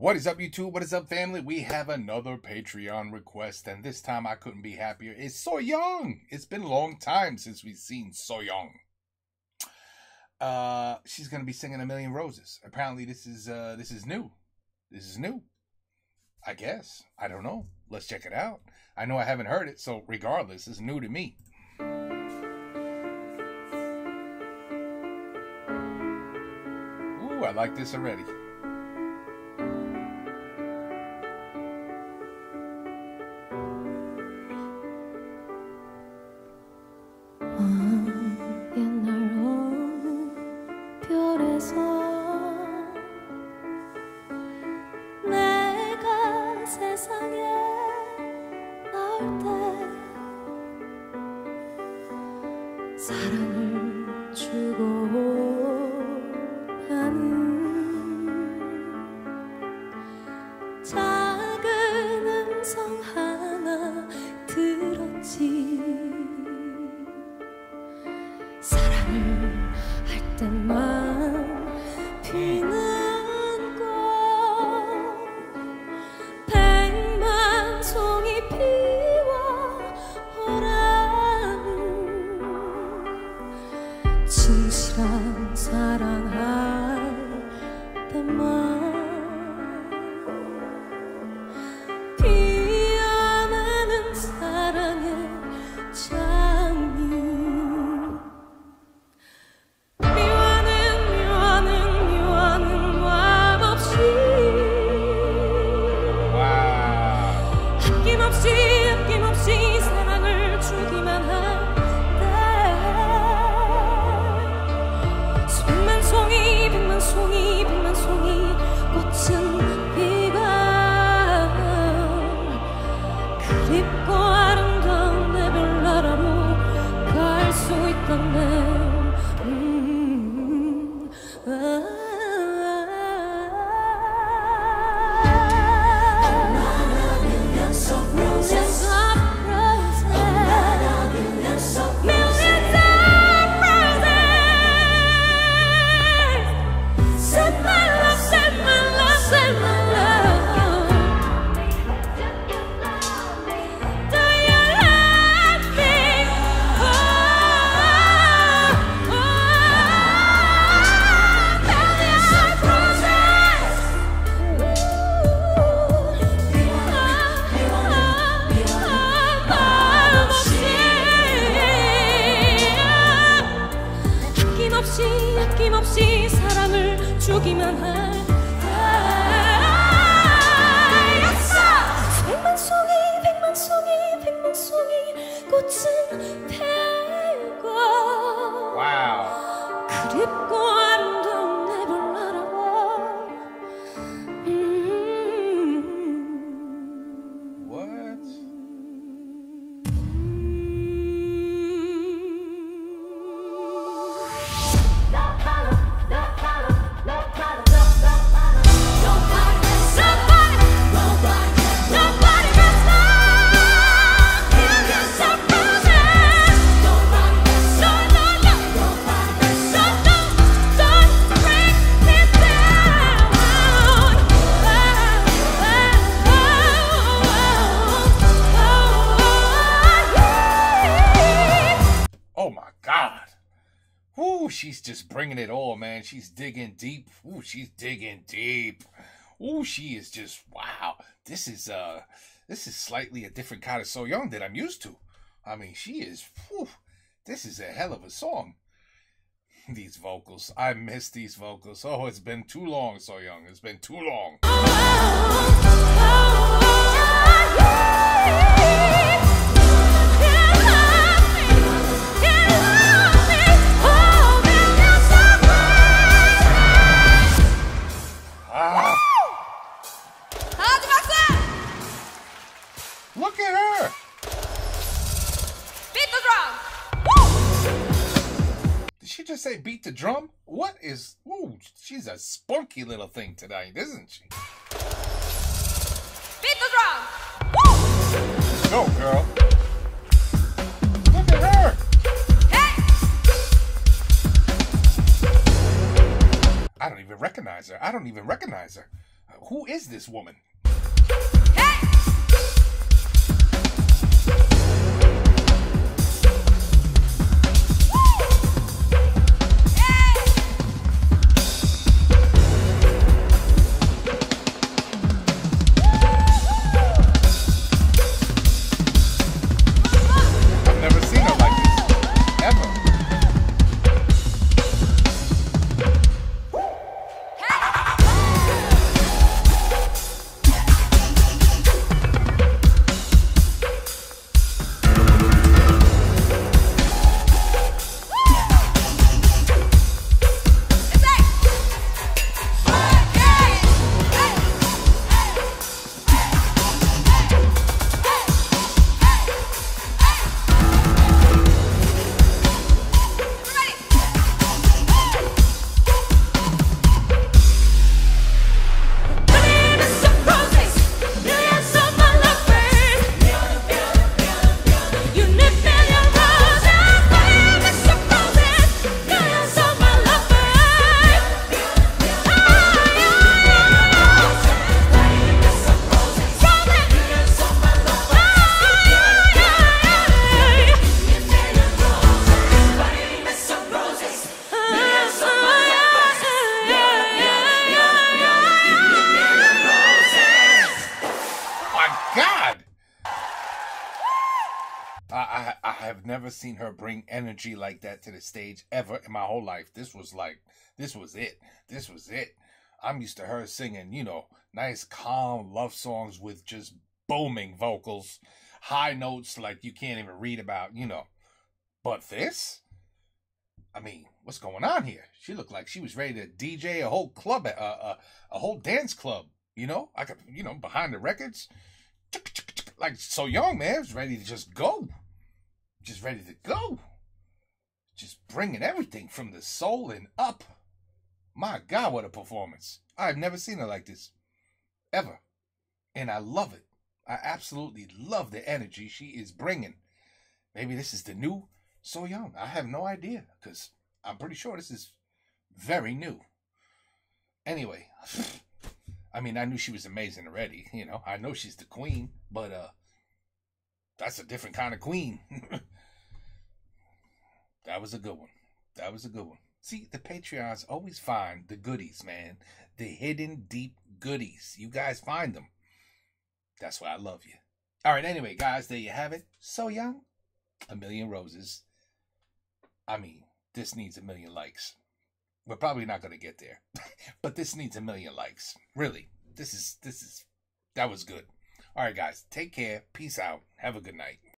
What is up, YouTube? What is up, family? We have another Patreon request, and this time I couldn't be happier. It's Sohyang. It's been a long time since we've seen Sohyang. Uh, she's gonna be singing "A Million Roses." Apparently, this is uh, this is new. This is new. I guess. I don't know. Let's check it out. I know I haven't heard it, so regardless, it's new to me. Ooh, I like this already. 세상에 나올 때 사랑을 주고 see. She's just bringing it all, man. She's digging deep. Ooh, she's digging deep. Ooh, she is just wow. This is uh this is slightly a different kind of Sohyang that I'm used to. I mean, she is whew, this is a hell of a song. These vocals. I miss these vocals. Oh, it's been too long, Sohyang. It's been too long. Look at her. Beat the drums! Did she just say beat the drum? What is ooh, she's a spunky little thing tonight, isn't she? Beat the drum. Woo! Go, girl. Look at her. I don't even recognize her. I don't even recognize her. Uh, who is this woman? I, I have never seen her bring energy like that to the stage ever in my whole life. This was like this was it. This was it. I'm used to her singing, you know, nice calm love songs with just booming vocals, high notes like you can't even read about, you know. But this, I mean, what's going on here? She looked like she was ready to DJ a whole club, a a, a whole dance club. You know, I could, you know, behind the records, like Sohyang man was ready to just go, just ready to go, just bringing everything from the soul and up. My God, what a performance! I've never seen her like this, ever, and I love it. I absolutely love the energy she is bringing. Maybe this is the new Sohyang. I have no idea because I'm pretty sure this is very new. Anyway, I mean, I knew she was amazing already. You know, I know she's the queen, but uh, that's a different kind of queen. that was a good one. That was a good one. See, the Patreons always find the goodies, man. The hidden deep goodies. You guys find them. That's why I love you. All right, anyway, guys, there you have it. Sohyang, a million roses. I mean, this needs a million likes. We're probably not going to get there, but this needs a million likes. Really, this is this is that was good. All right, guys, take care. Peace out. Have a good night.